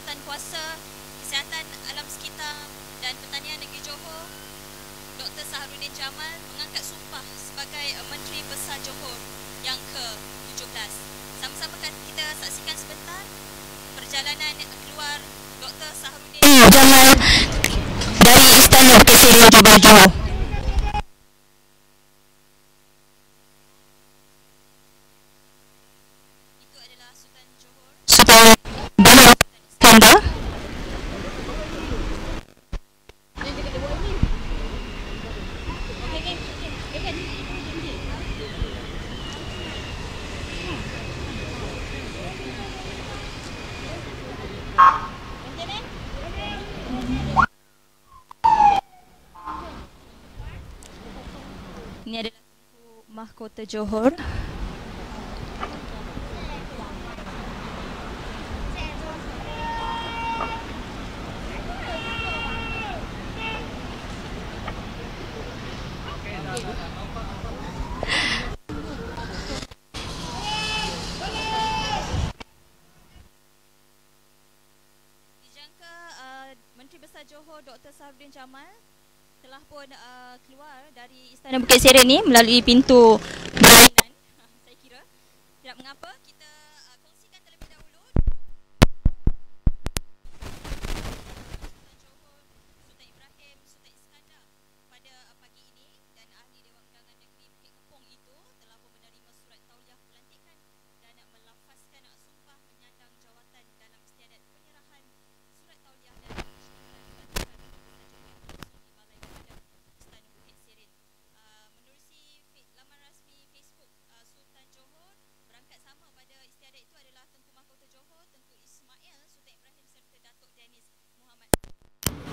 Jawatan kuasa Kesihatan Alam Sekitar dan Pertanian Negeri Johor, Dr. Saharudin Jamal mengangkat sumpah sebagai Menteri Besar Johor yang ke-17. Sama-sama kita saksikan sebentar perjalanan keluar Dr. Saharudin Jamal dari Istana Presiden Johor. Ini adalah mahkota Johor. Dijangka uh, Dr. Safdin Jamal telah pun uh, keluar dari Istana Bukit Seren ni melalui pintu berlainan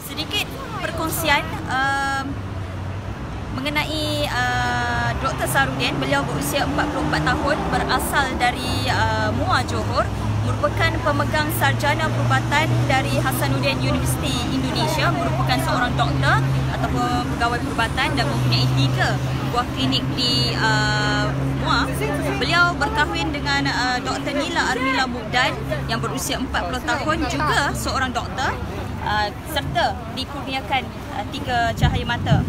Sedikit perkongsian um, mengenai uh, Dr. Sarudin. Beliau berusia 44 tahun, berasal dari uh, Muar Johor, merupakan pemegang sarjana perubatan dari Hasanuddin University Indonesia, merupakan seorang doktor ataupun pegawai perubatan dan mempunyai tiga buah klinik di uh, Muar. Beliau berkahwin dengan uh, Dr. Nila Armila Mugdan yang berusia 40 tahun, juga seorang doktor uh, serta dikurniakan uh, tiga cahaya mata.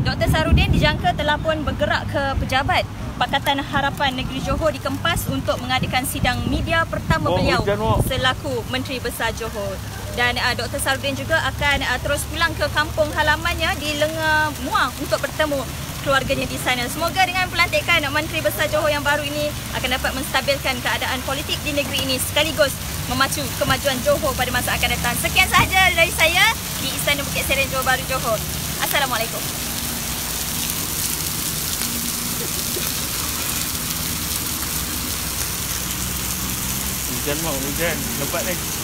Dr. Sarudin dijangka telah pun bergerak ke pejabat Pakatan Harapan Negeri Johor dikempas untuk mengadakan sidang media pertama oh, beliau selaku Menteri Besar Johor. Dan uh, Dr. Sarudin juga akan uh, terus pulang ke kampung halamannya di Lenga Muar untuk bertemu keluarganya di sana. Semoga dengan pelantikan Menteri Besar Johor yang baru ini akan dapat menstabilkan keadaan politik di negeri ini sekaligus memacu kemajuan Johor pada masa akan datang. Sekian sahaja dari saya di Istana Bukit Seren Johor Baru Johor. Assalamualaikum. Hujan mau hujan. Lebat lagi.